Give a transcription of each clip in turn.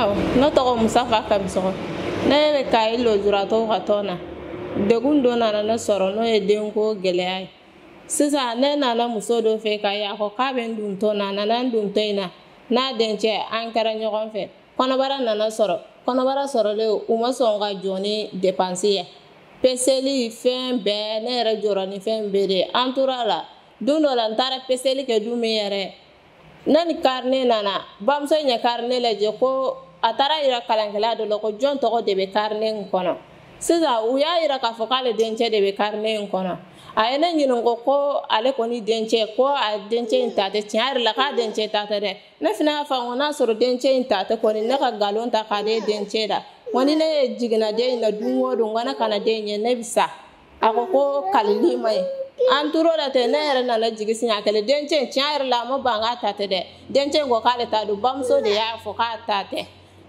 aw ne tɔgɔ musafa kamisɔgɔ ne bɛ kayi lojuratɔw ka tɔn na degun dɔ nana ne sɔrɔ n'o ye denko gɛlɛya ye sisan ne nana muso dɔ fɛ kayi a ko k'a bɛ n don tɔn na a nana n don tɔn in na n'a dencɛ an kɛra ɲɔgɔn fɛ kɔnɔbara nana sɔrɔ kɔnɔbara sɔrɔlen u ma sɔn ka jɔ ni depansi ye peseli fɛn bɛɛ ne yɛrɛ jɔra ni fɛn bɛɛ de an tora a la don dɔ la n taara peseli kɛ du min yɛrɛ ne ni karine nana bamuso in ye karine lajɛ ko a taara yira kalankɛla dɔ la ko jɔn tɔgɔ de bɛ karine in kɔnɔ sisan u y'a yira k'a fɔ k'ale dencɛ de bɛ karine in kɔnɔ a ye ne ɲininko ko ale kɔni dencɛ ko a dencɛ in ta tɛ tiɲɛ yɛrɛ la k'a dencɛ ta tɛ dɛ ne fana y'a faamu n'a sɔrɔ dencɛ in ta tɛ kɔni ne ka nkalon ta k'a de dencɛ la kɔni ne ye jiginna den in na don o don n ko ne kana den in ye ne bɛ sa a ko ko kalili ma ye an toro la tɛ ne yɛrɛ nana jigi siɲɛ kelen dencɛ tiɲɛ yɛrɛ la a ma ban k'a ta tɛ dɛ dencɛ ko k'ale ta don bamuso de y'a fɔ k'a ta tɛ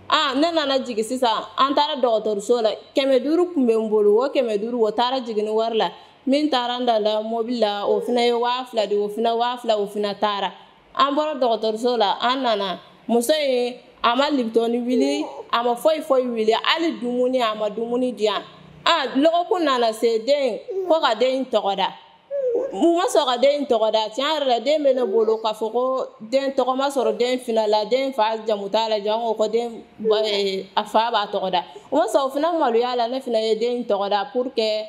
aa ne nana jigi sisan an taara dɔgɔtɔrɔso la kɛmɛ duuru tun bɛ n bolo o kɛmɛ duuru o taara jiginni wari la min taara n da la mobili la o fana ye waa fila de o fana waa fila o fana taara an bɔra dɔgɔtɔrɔso la an nana muso ye a ma libitɔni wuli a ma foyi foyi wuli hali dumuni a ma dumuni di yan a lɔgɔko nana se den ko ka den in tɔgɔda mun ma sɔrɔ ka den in tɔgɔda tiɲɛ yɛrɛ la den bɛ ne bolo k'a fɔ ko den tɔgɔ ma sɔrɔ den fina la den fa jamu t'a la jan ko ko den a fa b'a tɔgɔda o ma sɔrɔ o fana maloya la ne fana ye den in tɔgɔda pour que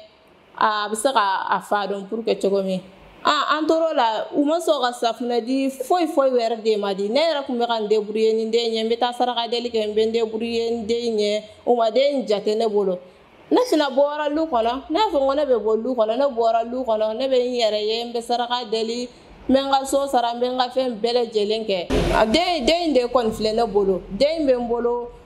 aa a bɛ se ka a fa dɔn puru kɛ cogo min an tora la u ma sɔn ka safunɛdi foyi foyi wɛrɛ de ma di ne yɛrɛ tun bɛ ka n deburu ye nin den ɲɛ n bɛ taa saraka deli kɛ n bɛ n deburu ye n den ɲɛ u ma den jate ne bolo ne sina bɔra lu kɔnɔ ne fɔ ko ne bɛ bɔ lu kɔnɔ ne bɔra lu kɔnɔ ne bɛ n yɛrɛ ye n bɛ saraka deli n bɛ n ka so sara n bɛ n ka fɛn bɛɛ lajɛlen kɛ den den de kɔni filɛ ne bolo den bɛ n bolo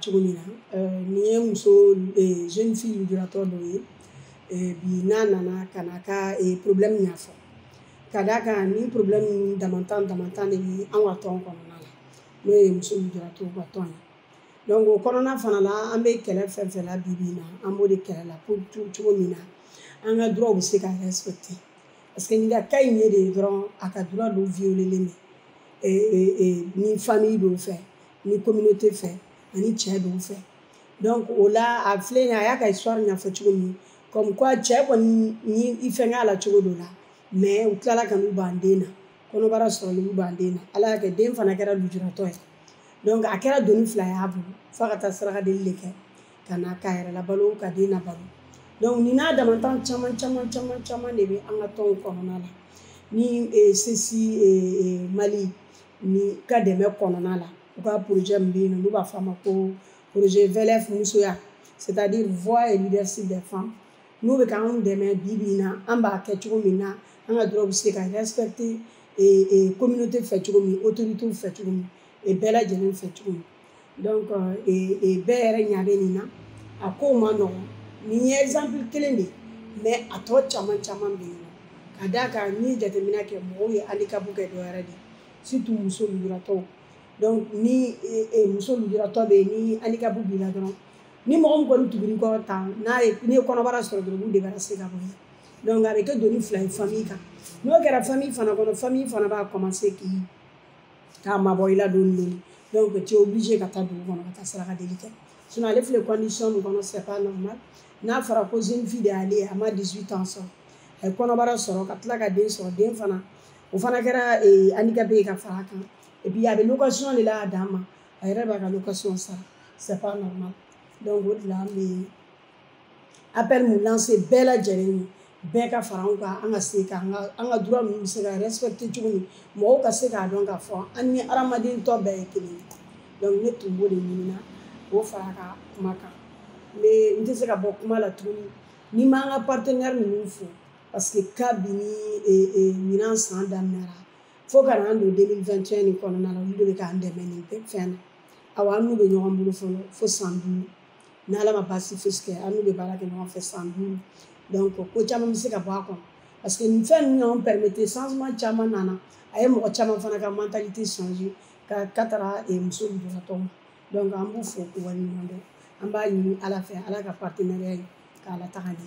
cogo min na nin ye muso jeune fille lujuratɔ dɔ ye bi n'a nana ka na ka problème ɲɛfɔ ka d'a kan ni problème damantan damantan de bɛ an ka tɔn kɔnɔna la n'o ye muso lujuratɔw ka tɔn ye donc o kɔnɔna fana la an bɛ kɛlɛ fɛn fɛn la bi bi in na an b'o de kɛlɛ la pour cogo min na an ka duraw bɛ se ka respecter parce que nin ka cas in ye de dɔrɔn a ka dura dɔw violelen bɛ ni famille dɔw fɛ ni communauté fɛ ani cɛ dɔw fɛ donc o la a filɛ nin ye a y'a ka histoire ɲɛfɔ cogo min comme quoi cɛ kɔni ni i fɛngɛ a la cogo dɔ la mais u tilala ka n'u ban den na kɔnɔbara sɔrɔli b'u ban den na ala y'a kɛ den fana kɛra lujuratɔ ye donc a kɛra doni fila y'a bolo f'a ka taa saraka deli de kɛ ka na k'a yɛrɛ labalo ka den labalo donc nin n'a damantan caman caman caman caman de bɛ an ka tɔnw kɔnɔna la ni eh, sesi eh, eh, mali ni ka dɛmɛ kɔnɔna la u ka projet min bɛ yen nɔ n'u b'a fɔ a ma ko projet vlf musoya c'est à dire voix et leadership des femmes n'u bɛ k'anw dɛmɛ bi bi in na an b'a kɛ cogo min na an ka dɔrɔn bɛ se ka respecter communauté fɛ cogo min autorité fɛ cogo min e bɛɛ lajɛlen fɛ cogo min donc e e bɛɛ yɛrɛ ɲa bɛ nin na a kow ma nɔgɔn nin ye exemple kelen de ye mais a tɔ caman caman bɛ yen nɔ ka d'a kan n'i ye jateminɛ kɛ mɔgɔw ye handicap kɛ dɔ wɛrɛ de ye surtout muso lujuratɔw donc ni e, e, muso lujuratɔ bɛ yen ni handicap b'i la dɔrɔn ni mɔgɔ min kɔni tuguni kɔrɔ tan n'a ye n'i ye kɔnɔbara sɔrɔ dɔrɔn olu de bɛ se ka bɔ yen donc a bɛ kɛ doni fila ye famille kan n'o kɛra famille fana kɔnɔ famille fana b'a commencer k'i k'a mabɔ i la dɔɔni dɔɔni donc tu es obligé ka taa dugu kɔnɔ ka taa saraka deli kɛ sinon ale filɛ condition min kɔnɔ c'est pas normal n'a fɔra ko jeune fille de y'ale ye a ma 18 ans sɔrɔ a ye kɔnɔbara sɔrɔ ka tila ka den sɔrɔ den fana o fana kɛra eh, handicapé ye ka fara a kan et puis a bɛ location de la a dan ma a yɛrɛ b'a ka location sara c'est pas normal donc o de la an bɛ appel mun lance bɛɛ lajɛlen ye bɛɛ ka fara anw kan an ka se ka an ka droit ninnu bɛ se ka respecter cogo min mɔgɔw ka se k'a dɔn k'a fɔ an ni hadamaden tɔ bɛɛ ye kelen ye donc ne tun b'o de ɲinina k'o fara ka kuma kan n bɛ n tɛ se ka bɔ kuma la tuguni n'i m'an ka partenaire ninnu fo parce que kabini ɲinan san daminɛra fo ka n'an don 2021 nin kɔnɔna la olu de bɛ k'an dɛmɛ nin fɛn na awa an n'u bɛ ɲɔgɔn bolo fɔlɔ fo san duuru ni ala ma baasi fosi kɛ an n'u bɛ baara kɛ ɲɔgɔn fɛ san duuru donc ko caman bɛ se ka bɔ a kɔnɔ parce que nin fɛn ninnu y'anw permettre changement caman nana a ye mɔgɔ caman fana ka mentalité changer ka katara eh, muso lujuratɔ ma donc an b'u fo k'u waleɲuman dɔn an b'a ɲini ala fɛ ala ka partenariat ye k'a lataga ɲɛ